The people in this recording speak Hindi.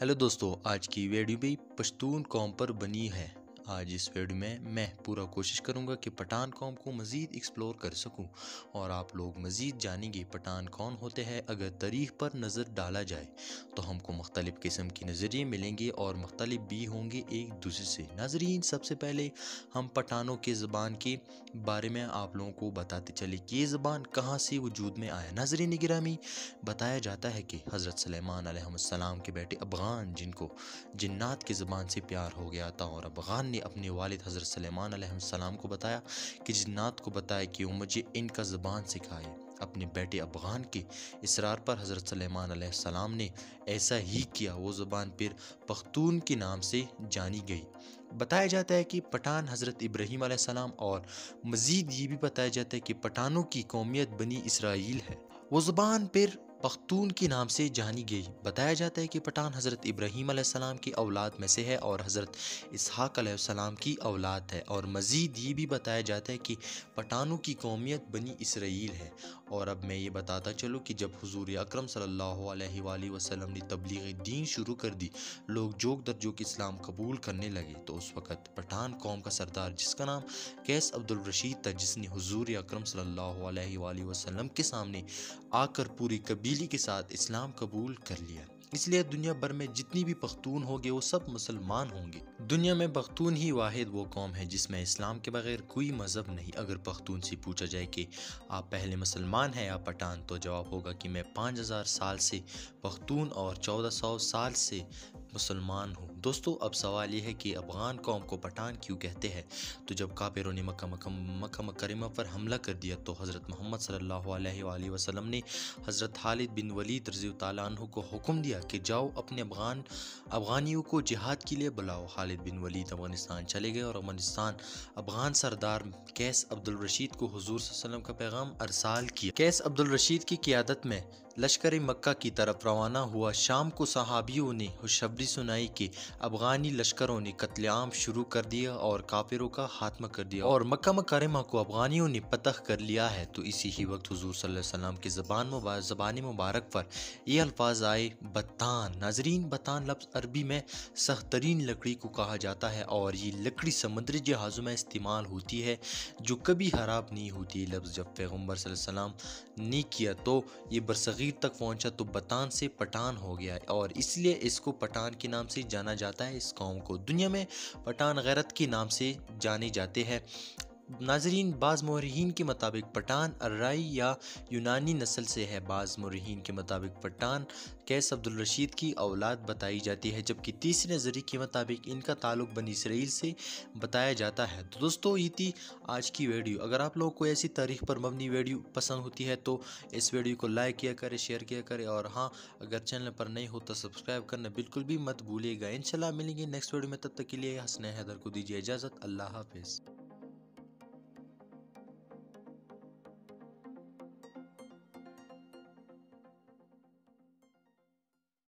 हेलो दोस्तों आज की वीडियो भी पश्तून कॉम पर बनी है। आज इस वीडियो में मैं पूरा कोशिश करूँगा कि पठान कौम को मज़ीद एक्सप्लोर कर सकूँ और आप लोग मज़ीद जानेंगे पठान कौन होते हैं। अगर तारीख पर नज़र डाला जाए तो हमको मुख्तलिफ़ किस्म के नज़रिए मिलेंगे और मुख्तलिफ़ भी होंगे एक दूसरे से। नाजरीन, सबसे पहले हम पठानों के ज़बान के बारे में आप लोगों को बताते चले कि ये ज़बान कहाँ से वजूद में आया। नाजरीन गिरामी, बताया जाता है कि हज़रत सलेमान सलाम के बेटे अफ़गान, जिनको जन्नात की ज़बान से प्यार हो गया था और अफ़गान ने ने अपने वालिद हज़रत सलेमान सलाम को बताया कि जन्नात को बताया कि वो मुझे इनका ज़बान सिखाए। अपने बेटे अफ़गान के इसरार पर हज़रत सलेमान सलाम ने ऐसा ही किया। वो ज़बान फिर पख्तून के नाम से जानी गई। बताया जाता है कि पठान हज़रत इब्राहीम सलाम और मज़ीद ये भी बताया जाता है कि पठानों की कौमियत बनी इसराइल है। वो ज़बान फिर पख्तून के नाम से जानी गई। बताया जाता है कि पठान हज़रत इब्राहीम सलाम की औलाद में से है और हज़रत इसहाक की औलाद है। और मज़ीद ये भी बताया जाता है कि पठानों की कौमियत बनी इसराइल है। और अब मैं ये बताता चलूँ कि जब हजूर अक्रम वसल्लम ने तबलीग दीन शुरू कर दी, लोग जोक दर जोक इस्लाम कबूल करने लगे। तो उस वक़्त पठान कौम का सरदार, जिसका नाम कैस अब्दुल रशीद था, जिसने हजूर अक्रम वसल्लम के सामने आकर पूरी कबीली के साथ इस्लाम कबूल कर लिया। इसलिए दुनिया भर में जितनी भी पख्तून होंगे, वो सब मुसलमान होंगे। दुनिया में पख्तून ही वाहिद वो कौम है, जिसमें इस्लाम के बगैर कोई मज़हब नहीं। अगर पख्तून से पूछा जाए कि आप पहले मुसलमान हैं या पठान तो जवाब होगा कि मैं पाँच हज़ार साल से पख्तून और चौदह सौ साल से मुसलमान हूँ। दोस्तों, अब सवाल यह है कि अफ़गान कौम को पठान क्यों कहते हैं? तो जब कापिरों ने मक्का मक्का मकरमा पर हमला कर दिया तो हज़रत मोहम्मद सल्लल्लाहु अलैहि वसल्लम ने हज़रत खालिद बिन वलीद रज़ी तु को हुक्म दिया कि जाओ अपने अफ़गान, अफ़गानियों को जिहाद के लिए बुलाओ। खालिद बिन वलीद अफ़गानिस्तान चले गए और अफ़गानिस्तान अफ़गान सरदार कैस अब्दुल रशीद को हजूर वसलम का पैगाम अरसाल किया। कैस अब्दुल रशीद की क़्यादत में लश्कर मक्का की तरफ़ रवाना हुआ। शाम को सहाबियों ने खुशबरी सुनाई कि अफगानी लश्करों ने कत्लेआम शुरू कर दिया और काफिरों का खात्मा कर दिया। और मक्का मकरमा को अफगानियों ने पतख कर लिया है। तो इसी ही वक्त हजूर सल्लम की ज़बान ज़बान मुबारक पर ये अल्फाज आए बतान नाजरीन बतान लफ्ज़ अरबी में सख्त तरीन लकड़ी को कहा जाता है और ये लकड़ी समुद्री जहाज़ों में इस्तेमाल होती है, जो कभी ख़राब नहीं होती। लफ्ज़ जब पैगंबर सल्लम ने किया तो ये बरसग़ीर कश्मीर तक पहुँचा तो बतान से पठान हो गया और इसलिए इसको पठान के नाम से जाना जाता है इस कौम को। दुनिया में पठान गैरत के नाम से जाने जाते हैं। नाजरीन, बाज़ मौरहन के मुताबिक पठान अर्राई या यूनानी नस्ल से है। बाज़ मौरहन के मुताबिक पठान कैस अब्दुल रशीद की औलाद बताई जाती है, जबकि तीसरे नज़रिए के मुताबिक इनका ताल्लुक बनी इसराइल से बताया जाता है। तो दोस्तों, ये थी आज की वीडियो। अगर आप लोगों को ऐसी तारीख पर मबनी वीडियो पसंद होती है तो इस वीडियो को लाइक किया करें, शेयर किया करें, और हाँ अगर चैनल पर नहीं हो तो सब्सक्राइब करना बिल्कुल भी मत भूलिएगा। इन मिलेंगे नेक्स्ट वीडियो में, तब तक के लिए हंसने हैदर को दीजिए इजाज़त। अल्लाह हाफिज़।